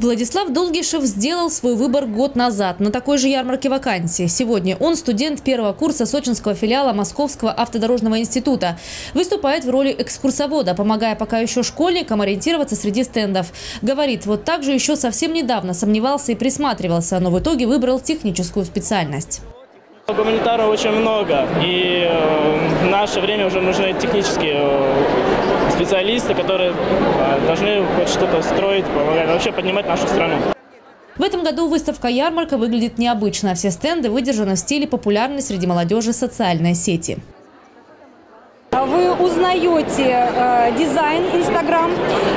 Владислав Долгишев сделал свой выбор год назад на такой же ярмарке вакансий. Сегодня он студент первого курса сочинского филиала Московского автодорожного института. Выступает в роли экскурсовода, помогая пока еще школьникам ориентироваться среди стендов. Говорит, вот так же еще совсем недавно сомневался и присматривался, но в итоге выбрал техническую специальность. Гуманитарного очень много, и э, в наше время уже нужны технические э, специалисты, которые э, должны хоть что-то строить, помогать, вообще поднимать нашу страну. В этом году выставка «Ярмарка» выглядит необычно. Все стенды выдержаны в стиле популярной среди молодежи социальной сети. Вы узнаете э, дизайн Инстаграм.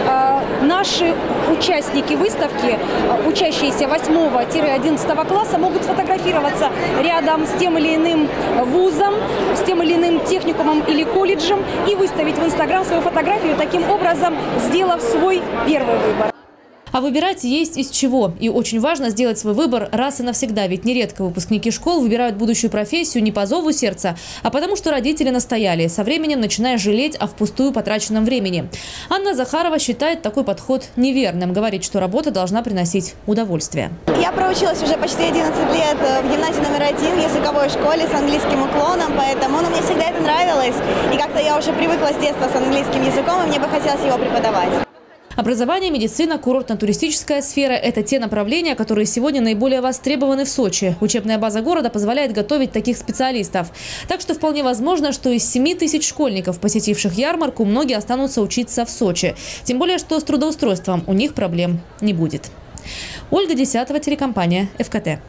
Э, наши участники выставки, э, учащиеся 8-11 класса, могут сфотографироваться рядом с тем или иным вузом, с тем или иным техникумом или колледжем и выставить в Инстаграм свою фотографию, таким образом сделав свой первый выбор. А выбирать есть из чего. И очень важно сделать свой выбор раз и навсегда. Ведь нередко выпускники школ выбирают будущую профессию не по зову сердца, а потому что родители настояли, со временем начиная жалеть о впустую потраченном времени. Анна Захарова считает такой подход неверным. Говорит, что работа должна приносить удовольствие. Я проучилась уже почти 11 лет в гимназии номер один, языковой школе с английским уклоном, поэтому ну, мне всегда это нравилось. И как-то я уже привыкла с детства с английским языком, и мне бы хотелось его преподавать. Образование, медицина, курортно-туристическая сфера – это те направления, которые сегодня наиболее востребованы в Сочи. Учебная база города позволяет готовить таких специалистов. Так что вполне возможно, что из 7 тысяч школьников, посетивших ярмарку, многие останутся учиться в Сочи. Тем более, что с трудоустройством у них проблем не будет. Ольга Десятого, телекомпания «ФКТ».